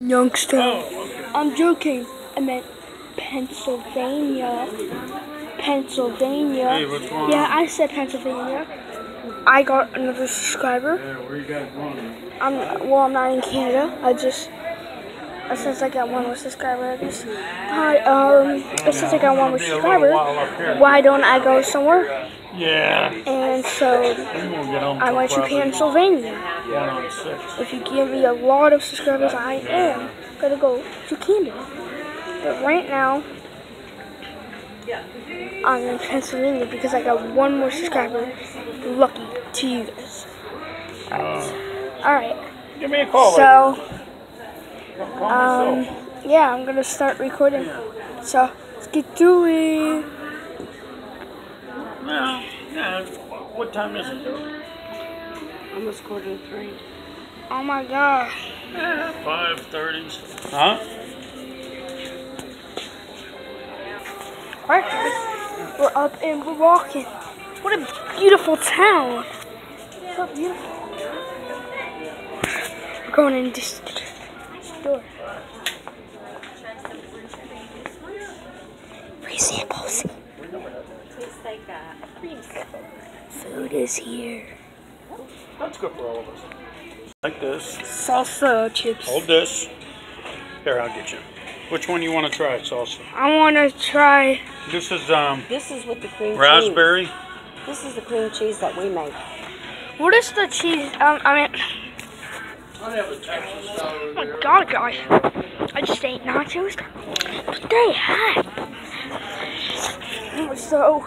Youngstown. Oh, okay. I'm joking. I meant Pennsylvania. Pennsylvania. Hey, yeah, on? I said Pennsylvania. I got another subscriber. Yeah, where you? I'm well, I'm not in Canada. I just since I got one more subscriber, I just hi. Um, since I got one more Be a little subscriber, here. why don't I go somewhere? Yeah. And so We won't get home I went to Pennsylvania. One on six. If you give me a lot of subscribers, I am gonna go to Canada. But right now, I'm in Pennsylvania because I got one more subscriber. Lucky to you guys. Alright, Give me a call. so. Um, yeah, I'm gonna start recording. So, let's get to it. Yeah, yeah. What time is it? Almost quarter to three. Oh my god. Yeah, five thirties. Huh? Alright guys, we're up and we're walking. What a beautiful town. So beautiful. We're going in this store. Free samples. Food is here. That's good for all of us. Like this. Salsa chips. Hold this. Here, I'll get you. Which one you want to try, salsa? I want to try. This is um This is with the cream raspberry. cheese. This is the cream cheese that we make. What is the cheese? Um, I mean, oh my god, guys. I just ate nachos. But they had. So.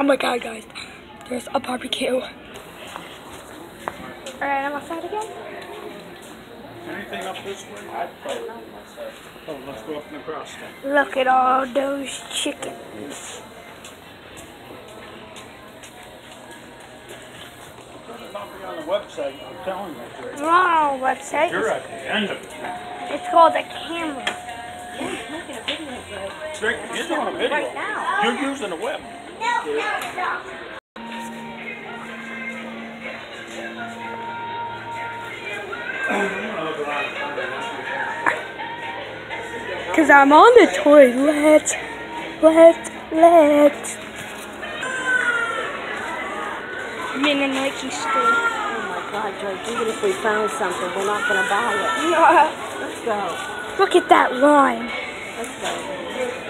Oh my god, guys. There's a barbecue. Alright, I'm outside again. Anything up this way? Oh, let's go up and across. Look at all those chickens. It's on the website, I'm telling you. Drake. Wow, website. You're at the end of it. It's called a camera. Making a video, Greg. You're doing a video. Right now. You're using the web. Cause I'm on the toilet. Let, let. I'm in a Nike store. Oh my God, Drake! Even if we found something, we're not gonna buy it. Yeah. Let's go. Look at that line. Let's go.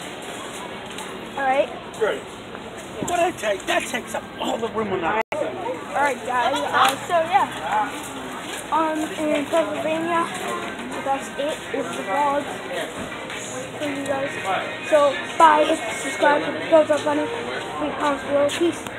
Alright. Great. What I take? That takes up all the room on that. Alright guys, uh, so yeah. Um, in Pennsylvania, that's it. It's the vlog for you guys. So, bye, subscribe, thumbs up button. Sweet House World. Peace.